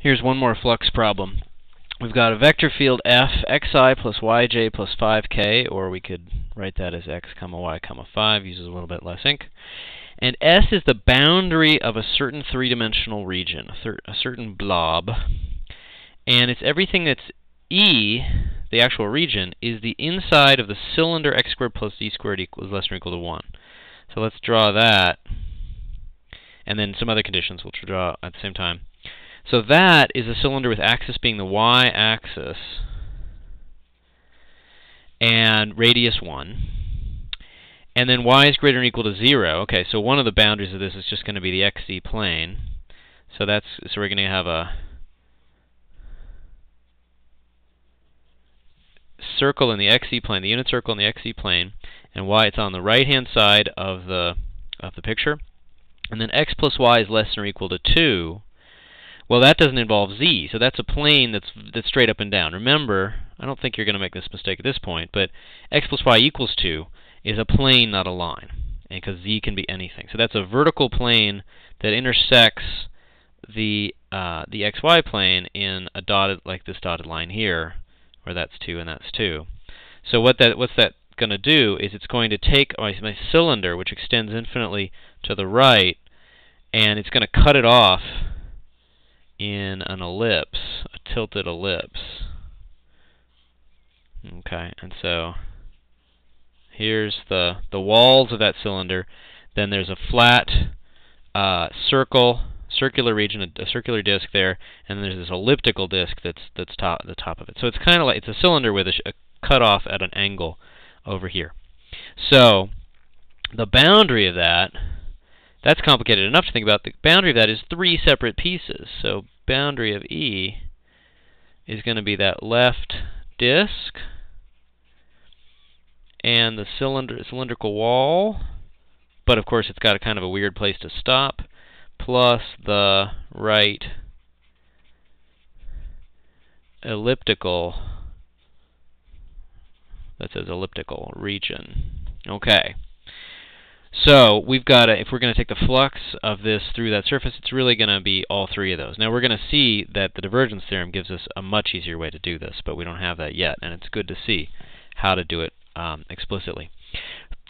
Here's one more flux problem. We've got a vector field f xi plus yj plus 5k, or we could write that as x comma y comma 5, uses a little bit less ink. And S is the boundary of a certain three-dimensional region, a, a, certain blob. And it's everything that's E, the actual region, is the inside of the cylinder x squared plus z squared equals less than or equal to 1. So let's draw that. And then some other conditions we'll draw at the same time. So that is a cylinder with axis being the y-axis and radius 1. And then y is greater than or equal to 0. Okay, so one of the boundaries of this is just going to be the xz plane. So that's so we're going to have a circle in the xz plane, the unit circle in the xz plane, and y it's on the right-hand side of the of the picture. And then x plus y is less than or equal to 2. Well, that doesn't involve z, so that's a plane that's that's straight up and down. Remember, I don't think you're going to make this mistake at this point, but x plus y equals 2 is a plane, not a line, because z can be anything. So that's a vertical plane that intersects the uh, the xy plane in a dotted like this dotted line here, where that's 2 and that's 2. So what that what's that going to do is it's going to take my, my cylinder, which extends infinitely to the right, and it's going to cut it off in an ellipse, a tilted ellipse. Okay, and so here's the the walls of that cylinder. Then there's a flat uh, circle, circular region, a, a, circular disk there, and there's this elliptical disk that's that's top the top of it. So it's kind of like it's a cylinder with a, a cut off at an angle over here. So the boundary of that that's complicated enough to think about. The boundary of that is three separate pieces. So boundary of E is going to be that left disk and the cylinder cylindrical wall, but of course it's got a kind of a weird place to stop, plus the right elliptical that says elliptical region. Okay. So we've got if we're going to take the flux of this through that surface, it's really going to be all three of those. Now we're going to see that the divergence theorem gives us a much easier way to do this, but we don't have that yet, and it's good to see how to do it um, explicitly.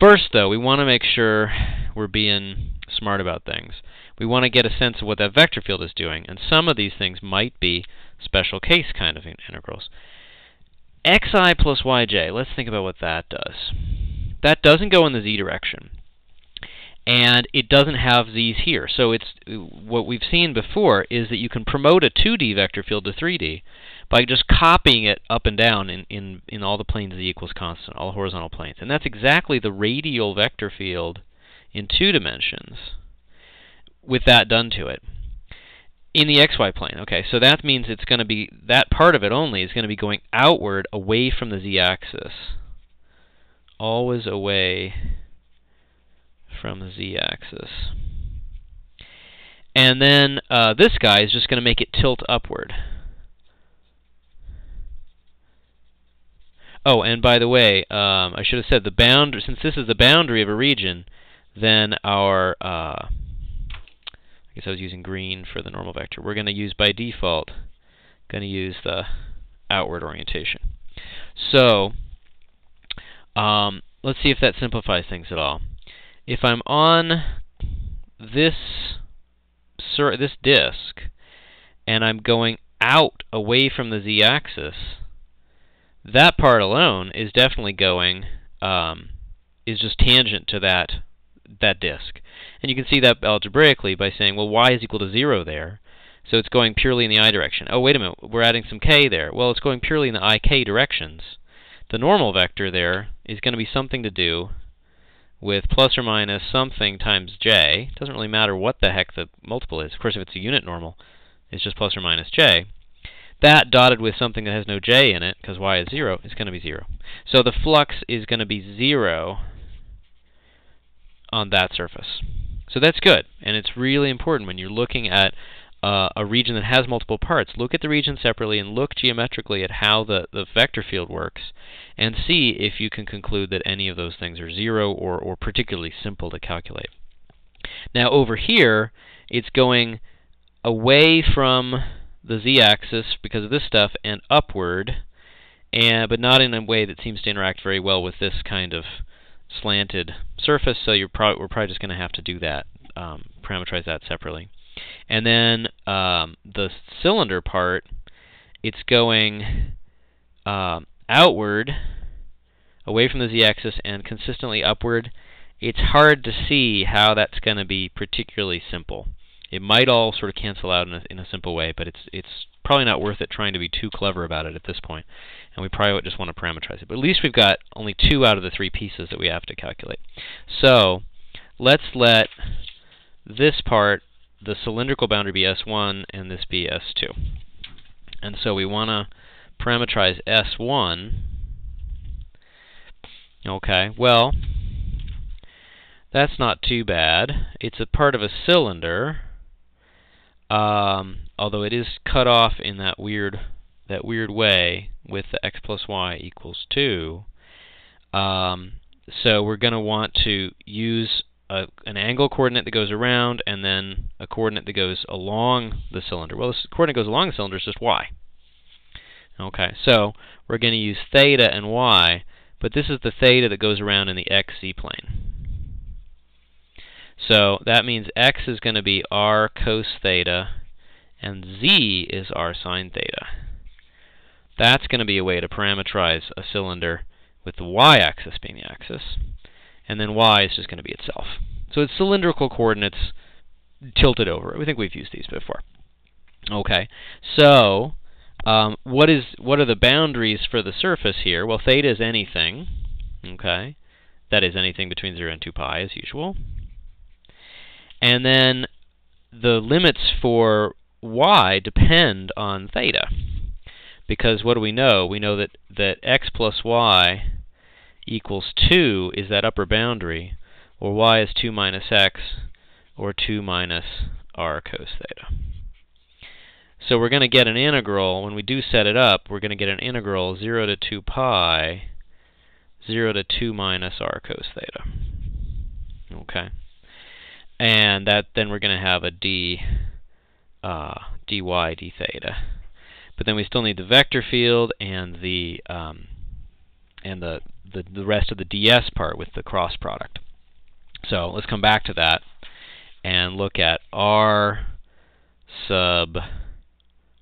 First, though, we want to make sure we're being smart about things. We want to get a sense of what that vector field is doing, and some of these things might be special case kind of integrals. xi plus yj, let's think about what that does. That doesn't go in the z direction and it doesn't have these here. So it's what we've seen before is that you can promote a 2D vector field to 3D by just copying it up and down in, in, in all the planes z equals constant, all horizontal planes. And that's exactly the radial vector field in two dimensions with that done to it. In the xy plane, okay, so that means it's going to be, that part of it only is going to be going outward away from the z-axis. Always away from the z-axis. And then uh, this guy is just going to make it tilt upward. Oh, and by the way, um, I should have said the boundary. Since this is the boundary of a region, then our uh, I guess I was using green for the normal vector. We're going to use by default going to use the outward orientation. So um, let's see if that simplifies things at all if I'm on this this disk and I'm going out away from the z-axis, that part alone is definitely going um, is just tangent to that that disk. And you can see that algebraically by saying, well, y is equal to 0 there. So it's going purely in the i direction. Oh, wait a minute, we're adding some k there. Well, it's going purely in the ik directions. The normal vector there is going to be something to do with plus or minus something times j. It doesn't really matter what the heck the multiple is. Of course, if it's a unit normal, it's just plus or minus j. That dotted with something that has no j in it, because y is 0, is going to be 0. So the flux is going to be 0 on that surface. So that's good, and it's really important when you're looking at uh, a region that has multiple parts. Look at the region separately and look geometrically at how the, the vector field works and see if you can conclude that any of those things are zero or, or particularly simple to calculate. Now over here, it's going away from the z-axis because of this stuff and upward, and but not in a way that seems to interact very well with this kind of slanted surface. So you're probably we're probably just going to have to do that, um, parameterize that separately. And then um, the cylinder part, it's going uh, outward, away from the z-axis, and consistently upward. It's hard to see how that's going to be particularly simple. It might all sort of cancel out in a, in a simple way, but it's it's probably not worth it trying to be too clever about it at this point. And we probably just want to parameterize it. But at least we've got only two out of the three pieces that we have to calculate. So let's let this part, the cylindrical boundary, be S1 and this be S2. And so we want to parameterize S1. Okay, well, that's not too bad. It's a part of a cylinder. Um, although it is cut off in that weird that weird way with the x plus y equals 2. Um, so we're going to want to use a, an angle coordinate that goes around and then a coordinate that goes along the cylinder. Well, this coordinate goes along the cylinder is just y. Okay, so we're going to use theta and y, but this is the theta that goes around in the xz plane. So that means x is going to be r cos theta, and z is r sine theta. That's going to be a way to parameterize a cylinder with the y-axis being the axis, and then y is just going to be itself. So it's cylindrical coordinates tilted over. We think we've used these before. Okay, so um, what is what are the boundaries for the surface here? Well, theta is anything. Okay, that is anything between 0 and 2 pi as usual. And then the limits for y depend on theta. Because what do we know? We know that, that x plus y equals 2 is that upper boundary, or y is 2 minus x, or 2 minus r cos theta. So we're going to get an integral, when we do set it up, we're going to get an integral 0 to 2 pi, 0 to 2 minus r cos theta. Okay and that then we're going to have a d uh, dy d theta. But then we still need the vector field and the um, and the, the the rest of the ds part with the cross product. So let's come back to that and look at r sub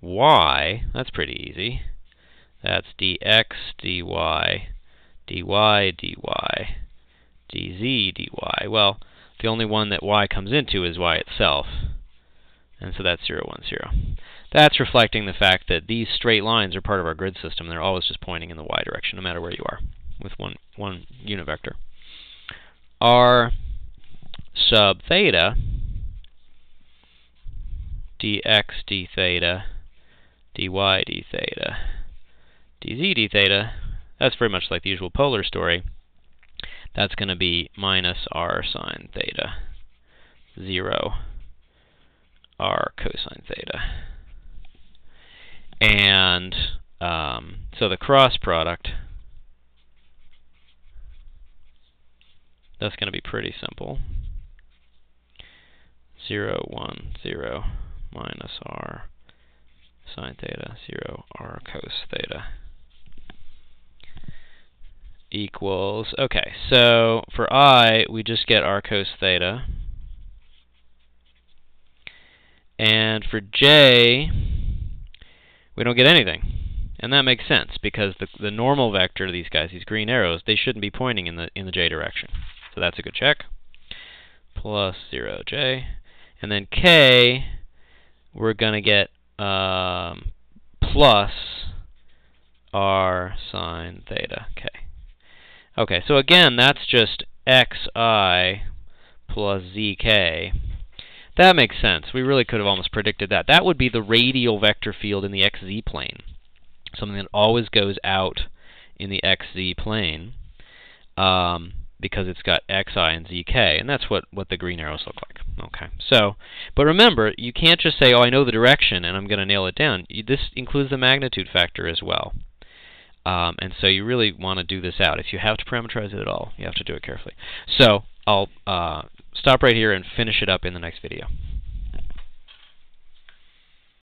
y. That's pretty easy. That's dx dy dy dy dz dy. Well, the only one that y comes into is y itself. And so that's 0, 1, 0. That's reflecting the fact that these straight lines are part of our grid system. They're always just pointing in the y direction, no matter where you are, with one, one unit vector. R sub theta, dx d theta, dy d theta, dz d theta, that's very much like the usual polar story that's going to be minus r sine theta, 0 r cosine theta. And um, so the cross product, that's going to be pretty simple. 0, 1, 0 minus r sine theta, 0 r cos theta equals, okay, so for i, we just get r cos theta. And for j, we don't get anything. And that makes sense, because the, the normal vector of these guys, these green arrows, they shouldn't be pointing in the, in the j direction. So that's a good check. Plus 0j. And then k, we're going to get um, plus r sine theta k. Okay, so again, that's just xi plus zk. That makes sense. We really could have almost predicted that. That would be the radial vector field in the xz plane, something that always goes out in the xz plane um, because it's got xi and zk, and that's what, what the green arrows look like. Okay, so, but remember, you can't just say, oh, I know the direction, and I'm going to nail it down. This includes the magnitude factor as well. Um, and so you really want to do this out. If you have to parameterize it at all, you have to do it carefully. So I'll uh, stop right here and finish it up in the next video.